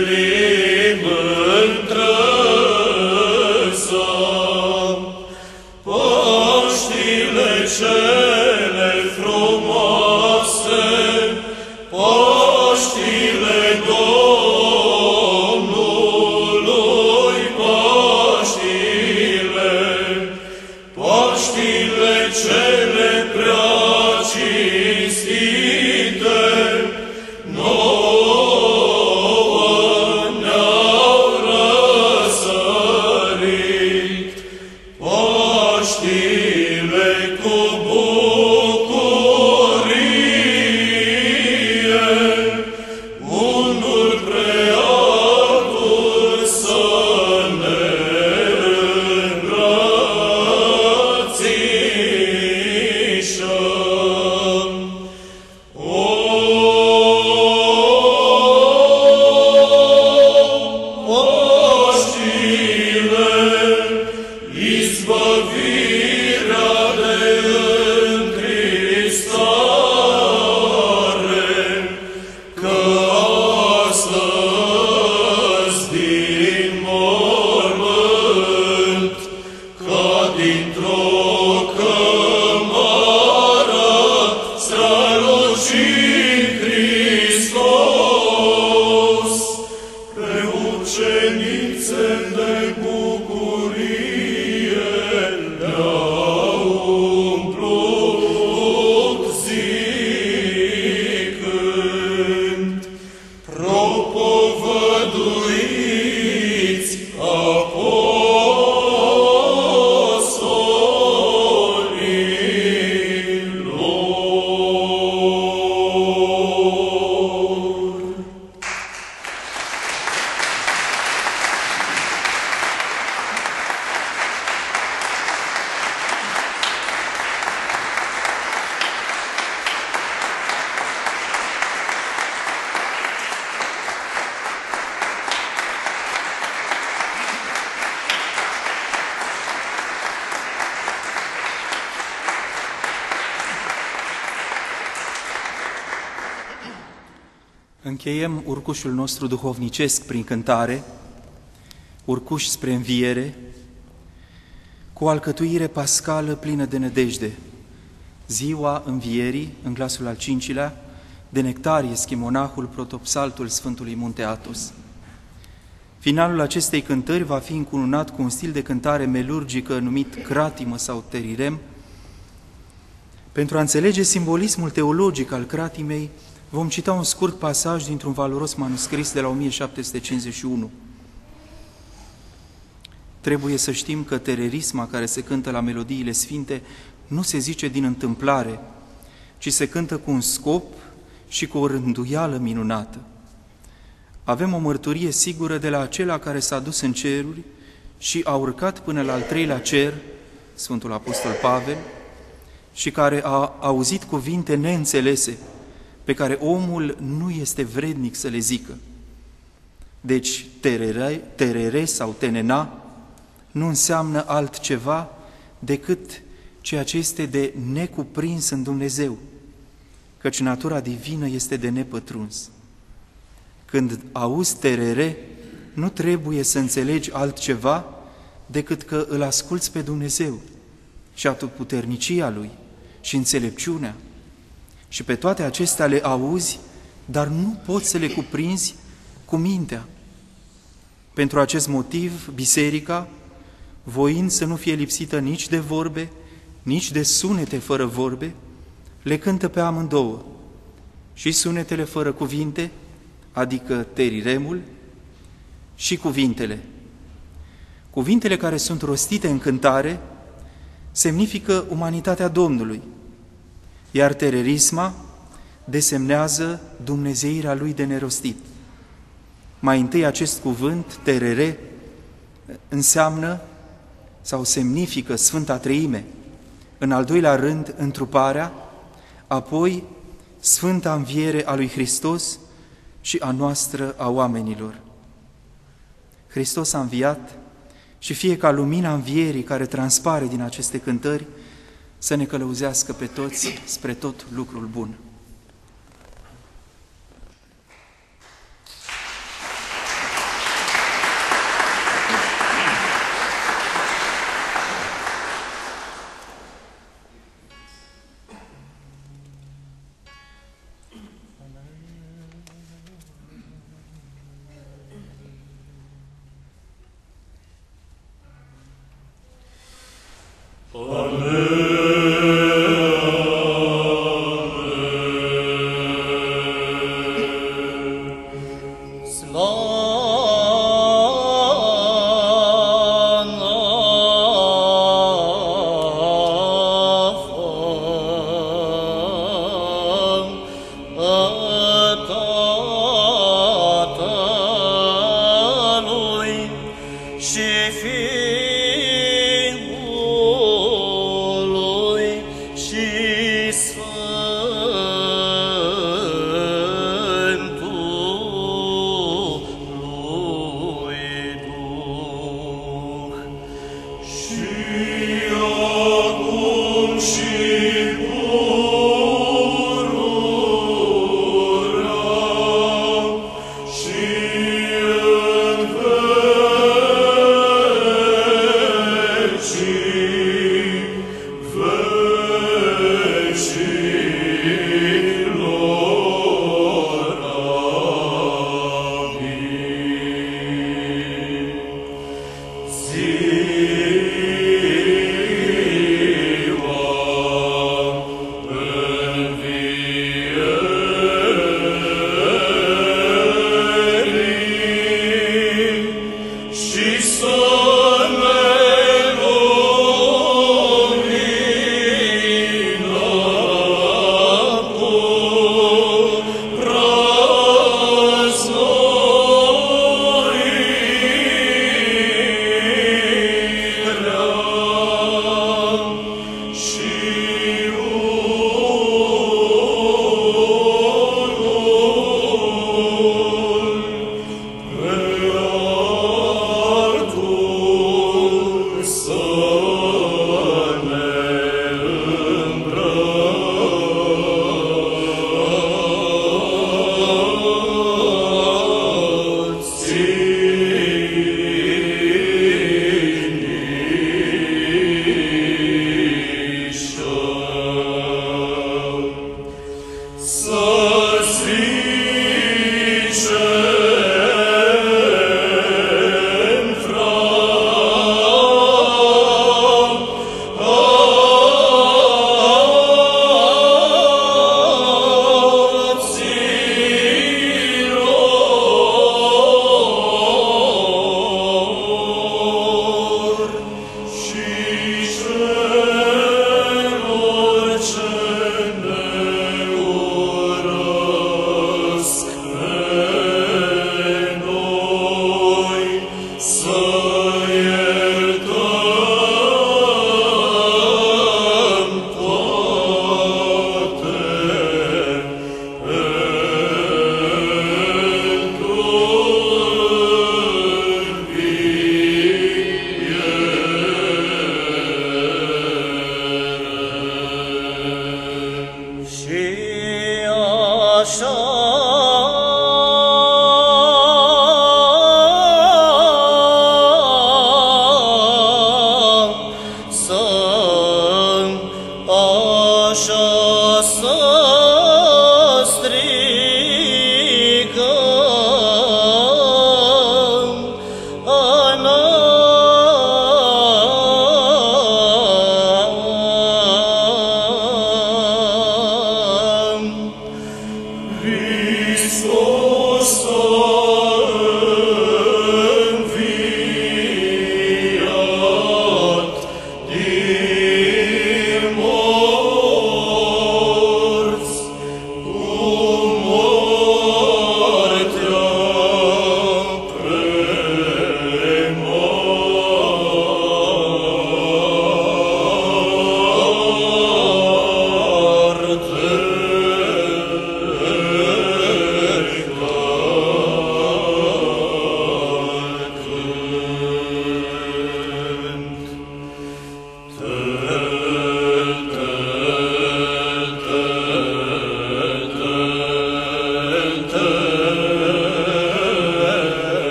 urcușul nostru duhovnicesc prin cântare, urcuș spre înviere, cu o alcătuire pascală plină de nădejde. Ziua învierii, în glasul al cincilea, de nectarie schimonahul protopsaltul Sfântului Munte Atos. Finalul acestei cântări va fi încununat cu un stil de cântare melurgică numit cratimă sau terirem, Pentru a înțelege simbolismul teologic al cratimei, vom cita un scurt pasaj dintr-un valoros manuscris de la 1751. Trebuie să știm că tererisma care se cântă la melodiile sfinte nu se zice din întâmplare, ci se cântă cu un scop și cu o rânduială minunată. Avem o mărturie sigură de la acela care s-a dus în ceruri și a urcat până la al treilea cer, Sfântul Apostol Pavel, și care a auzit cuvinte neînțelese, pe care omul nu este vrednic să le zică. Deci, terere, terere sau tenena nu înseamnă altceva decât ceea ce este de necuprins în Dumnezeu, căci natura divină este de nepătruns. Când auzi terere, nu trebuie să înțelegi altceva decât că îl asculți pe Dumnezeu și puternicia Lui și înțelepciunea. Și pe toate acestea le auzi, dar nu poți să le cuprinzi cu mintea. Pentru acest motiv, biserica, voind să nu fie lipsită nici de vorbe, nici de sunete fără vorbe, le cântă pe amândouă, și sunetele fără cuvinte, adică teriremul, și cuvintele. Cuvintele care sunt rostite în cântare semnifică umanitatea Domnului, iar tererisma desemnează Dumnezeirea lui de nerostit. Mai întâi acest cuvânt, terere, înseamnă sau semnifică Sfânta Treime, în al doilea rând întruparea, apoi Sfânta Înviere a lui Hristos și a noastră a oamenilor. Hristos a înviat și fie ca lumina învierii care transpare din aceste cântări să ne călăuzească pe toți spre tot lucrul bun.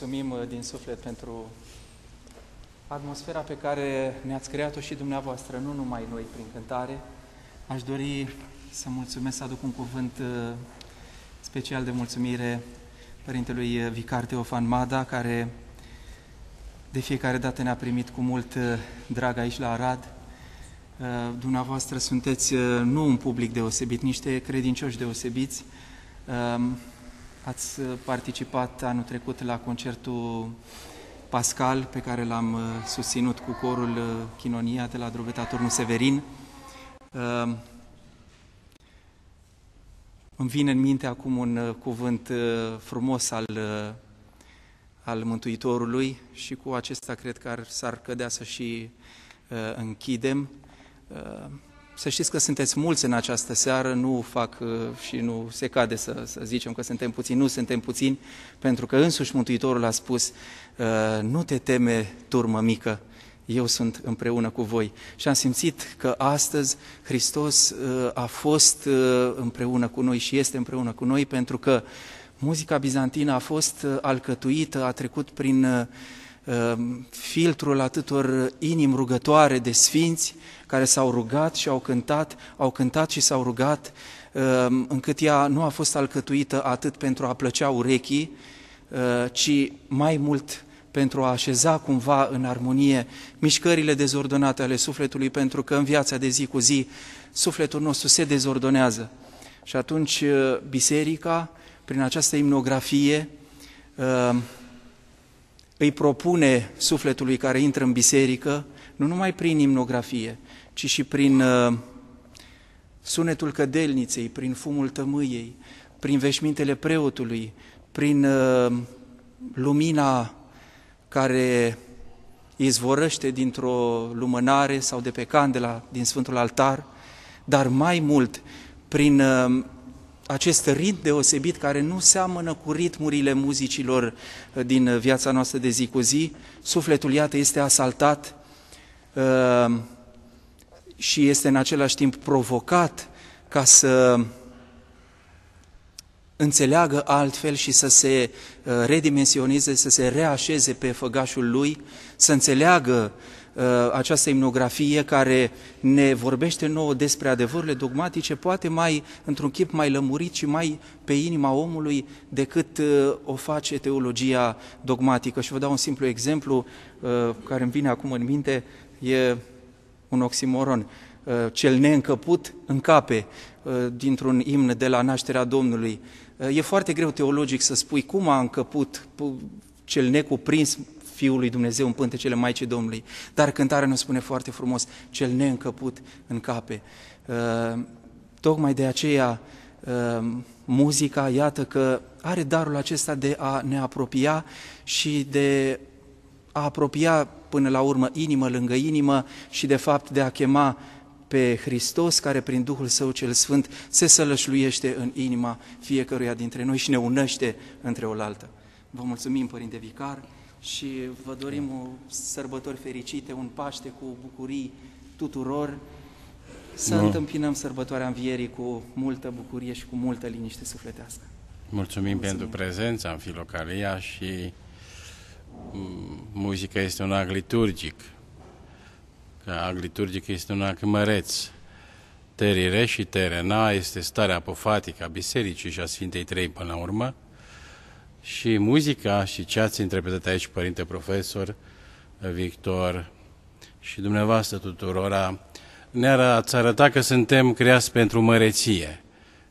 Mulțumim uh, din suflet pentru atmosfera pe care ne-ați creat-o și dumneavoastră, nu numai noi prin cântare. Aș dori să mulțumesc, să aduc un cuvânt uh, special de mulțumire Părintelui Vicar Teofan Mada, care de fiecare dată ne-a primit cu mult drag aici la Arad. Dumneavoastră sunteți nu un public deosebit, niște credincioși deosebiți. Um, Ați uh, participat anul trecut la concertul Pascal, pe care l-am uh, susținut cu corul uh, Chinonia de la Drobeta Turnul Severin. Îmi vine în minte acum un cuvânt frumos al, al Mântuitorului și cu acesta cred că s-ar cădea să și închidem. Să știți că sunteți mulți în această seară, nu fac uh, și nu se cade să, să zicem că suntem puțini, nu suntem puțini, pentru că însuși Mântuitorul a spus, uh, nu te teme, turmă mică, eu sunt împreună cu voi. Și am simțit că astăzi Hristos uh, a fost împreună cu noi și este împreună cu noi, pentru că muzica bizantină a fost alcătuită, a trecut prin filtrul atâtor inimi rugătoare de sfinți, care s-au rugat și au cântat, au cântat și s-au rugat, um, încât ea nu a fost alcătuită atât pentru a plăcea urechii, uh, ci mai mult pentru a așeza cumva în armonie mișcările dezordonate ale sufletului, pentru că în viața de zi cu zi sufletul nostru se dezordonează. Și atunci uh, biserica, prin această imnografie, um, îi propune sufletului care intră în biserică, nu numai prin imnografie, ci și prin uh, sunetul cădelniței, prin fumul tămâiei, prin veșmintele preotului, prin uh, lumina care izvorăște dintr-o lumânare sau de pe candela din Sfântul Altar, dar mai mult prin uh, acest ritm deosebit care nu seamănă cu ritmurile muzicilor uh, din viața noastră de zi cu zi, sufletul, iată, este asaltat uh, și este în același timp provocat ca să înțeleagă altfel și să se uh, redimensioneze, să se reașeze pe făgașul lui, să înțeleagă uh, această imnografie care ne vorbește nouă despre adevărurile dogmatice, poate mai într-un chip mai lămurit și mai pe inima omului decât uh, o face teologia dogmatică. Și vă dau un simplu exemplu care îmi vine acum în minte, e un oximoron. Uh, cel neîncăput încape uh, dintr-un imn de la nașterea Domnului. Uh, e foarte greu teologic să spui cum a încăput cel necuprins Fiul lui Dumnezeu în pântecele Maicii Domnului, dar cântarea ne spune foarte frumos, cel neîncăput în cape. Tocmai de aceea muzica, iată că are darul acesta de a ne apropia și de a apropia până la urmă inimă lângă inimă și de fapt de a chema pe Hristos care prin Duhul Său cel Sfânt se sălășluiește în inima fiecăruia dintre noi și ne unește între oaltă. Vă mulțumim, Părinte Vicar, și vă dorim o sărbători fericite, un Paște cu bucurii tuturor, să nu. întâmpinăm sărbătoarea Învierii cu multă bucurie și cu multă liniște sufletească. Mulțumim, Mulțumim. pentru prezența în Filocalia și muzica este un act liturgic. Că act liturgic este un act măreț. Terire și terena este starea apofatică a Bisericii și a Sfintei Trei până la urmă. Și muzica și ce ați interpretat aici, Părinte Profesor, Victor și dumneavoastră tuturora, ne-ați arătat că suntem creați pentru măreție.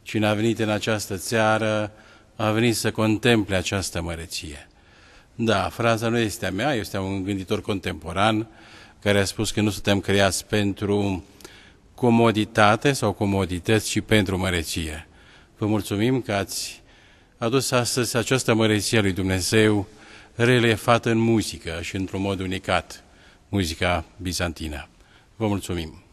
Cine a venit în această țară a venit să contemple această măreție. Da, fraza nu este a mea, este a un gânditor contemporan care a spus că nu suntem creați pentru comoditate sau comodități, ci pentru măreție. Vă mulțumim că ați adus astăzi această măreție lui Dumnezeu relefată în muzică și într-un mod unicat, muzica bizantină. Vă mulțumim!